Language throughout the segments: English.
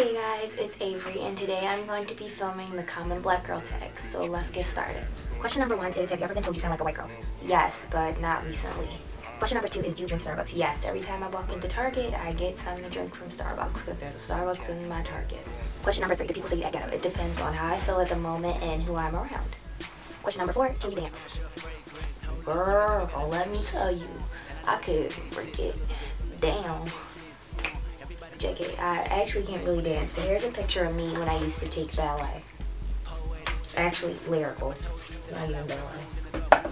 Hey guys, it's Avery and today I'm going to be filming the Common Black Girl tag, so let's get started. Question number one is Have you ever been told you sound like a white girl? Yes, but not recently. Question number two is Do you drink Starbucks? Yes, every time I walk into Target, I get something to drink from Starbucks because there's a Starbucks in my Target. Question number three Do people say you act ghetto? It depends on how I feel at the moment and who I'm around. Question number four Can you dance? Girl, let me tell you, I could break it down. JK, I actually can't really dance, but here's a picture of me when I used to take ballet. Actually, lyrical. Not even ballet.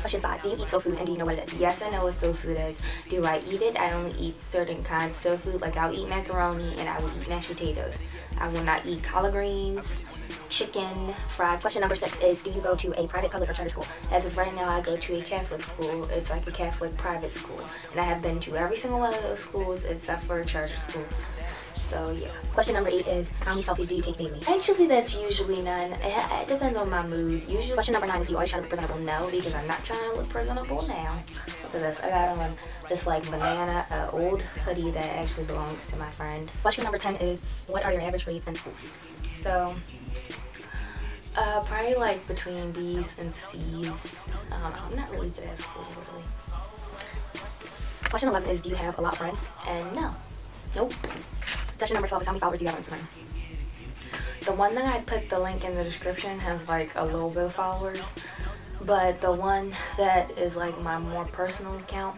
Question five Do you eat soul food and do you know what it is? Yes, I know what soul food is. Do I eat it? I only eat certain kinds of soul food. Like I'll eat macaroni and I will eat mashed potatoes. I will not eat collard greens, chicken, fried. Question number six is Do you go to a private, public, or charter school? As of right now, I go to a Catholic school. It's like a Catholic private school. And I have been to every single one of those schools except for a charter school. So yeah. Question number eight is How many selfies do you take daily? Actually, that's usually none. It, it depends on my mood. Usually. Question number nine is Do you always try to look presentable? No, because I'm not trying to look presentable now. Look at this. I got on this like banana, uh, old hoodie that actually belongs to my friend. Question number 10 is What are your average grades in school? So, uh, probably like between B's and C's. I don't know. I'm not really good at school, really. Question 11 is Do you have a lot of friends? And no. Nope. Question number 12 is How many followers do you have on Instagram? The one that I put the link in the description has like a little bit of followers. But the one that is like my more personal account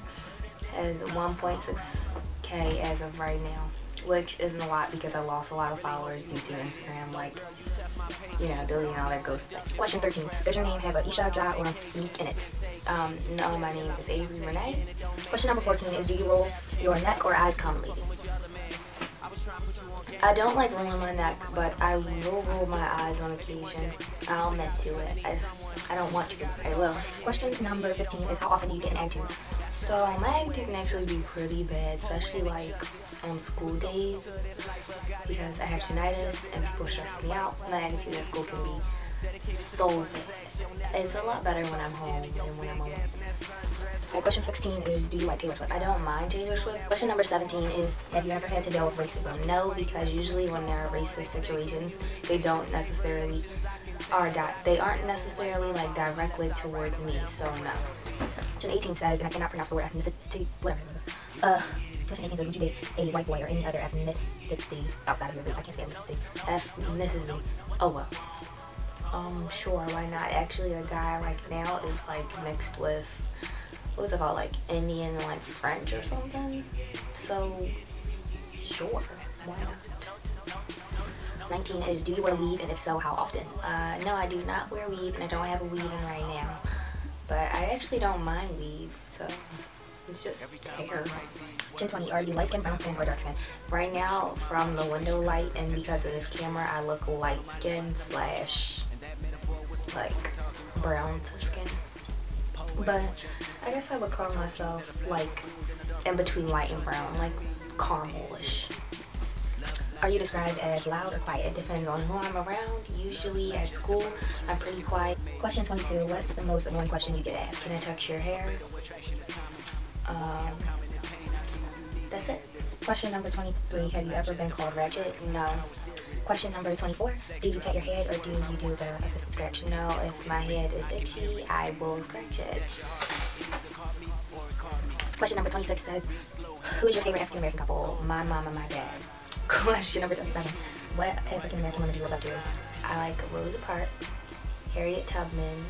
has 1.6k as of right now which isn't a lot because I lost a lot of followers due to Instagram, like, you know, deleting all that ghost. Question 13. Does your name have a Isha, Ja, or Meek in it? Um, no, my name is Avery Renee. Question number 14 is, do you roll your neck or eyes commonly? I don't like rolling my neck, but I will roll my eyes on occasion. I'll admit to it. I just, I don't want to. I will. Question number 15 is, how often do you get an attitude? So my attitude can actually be pretty bad, especially like on school days because I have tinnitus and people stress me out. My attitude at school can be so bad. It's a lot better when I'm home than when I'm home. Question 16 is, do you like Taylor Swift? I don't mind Taylor Swift. Question number 17 is, have you ever had to deal with racism? No, because usually when there are racist situations, they don't necessarily are di they aren't necessarily like directly towards me, so no. Question 18 says, and I cannot pronounce the word ethnicity, whatever. Uh, question 18 says, would you date a white boy or any other ethnicity outside of your race? I can't say ethnicity. Ethnicity. Oh well. Um, sure, why not? Actually, a guy like now is like mixed with, what was it called, like Indian and like French or something. So, sure, why not? 19 is, do you wear weave, and if so, how often? Uh, no, I do not wear weave, and I don't have a weave in right now. But I actually don't mind weave, so it's just hair. Question 20, are you light skin, brown skin, or dark skin? Right now, from the window light, and because of this camera, I look light skin slash like brown skin. But I guess I would call myself like in between light and brown, like caramelish. Are you described as loud or quiet? It depends on who I'm around. Usually at school, I'm pretty quiet. Question 22. What's the most annoying question you get asked? Can I touch your hair? Um, that's it. Question number 23. Have you ever been called ratchet? No. Question number 24. Do you pat your head or do you do the assisted scratch? No. If my head is itchy, I will scratch it. Question number 26 says, Who is your favorite African American couple? My mom and my dad. Question number 27. What African American woman do you look up to? I like Rosa Parks, Harriet Tubman,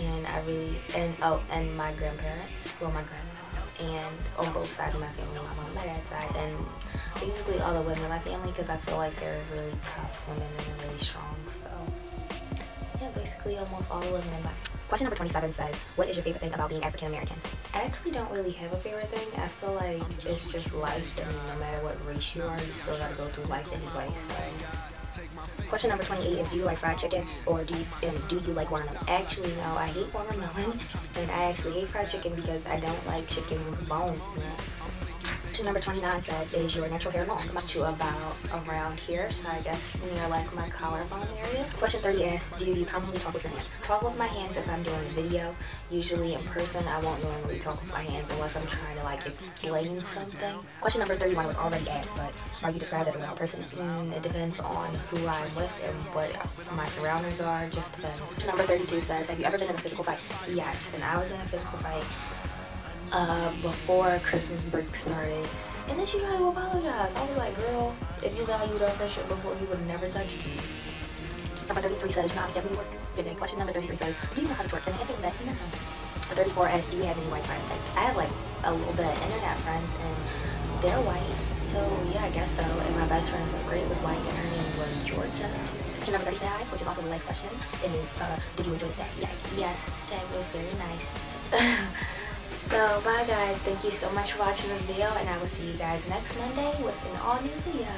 and I really and oh and my grandparents, well my grandma, and on both sides of my family, my mom my dad's side, and basically all the women in my family because I feel like they're really tough women and really strong. So yeah, basically almost all the women in my family. Question number 27 says, what is your favorite thing about being African American? I actually don't really have a favorite thing. I feel like it's just life and no matter what race you are, you still gotta go through life anyway, so. Question number 28 is, do you like fried chicken or do you, and do you like watermelon? Actually, no, I hate watermelon and I actually hate fried chicken because I don't like chicken with bones in it. Question number 29 says, is your natural hair long? Up to about around here, so I guess near like my collarbone area. Question 30 asks, do you commonly talk with your hands? Talk with my hands if I'm doing a video. Usually in person, I won't normally talk with my hands unless I'm trying to like explain something. Question number 31 was already asked, but are you described as a loud person? Mm, it depends on who I'm with and what my surroundings are. Just depends. Question number 32 says, have you ever been in a physical fight? Yes, and I was in a physical fight uh, before Christmas break started. And then she tried to apologize. I was like, girl, if you valued our friendship before, you would have never touched me. Number 33 says, you know how to get me work? Good Question number 33 says, do you know how to twerk? And the answer to that is no. 34 asks, do you have any white friends? I have like a little bit of internet friends and they're white. So yeah, I guess so. And my best friend in fifth grade was white and her name was Georgia. Question number 35, which is also the last question, is, uh, did you enjoy the stag? Yeah, yes, stag was very nice. So bye guys, thank you so much for watching this video and I will see you guys next Monday with an all new video.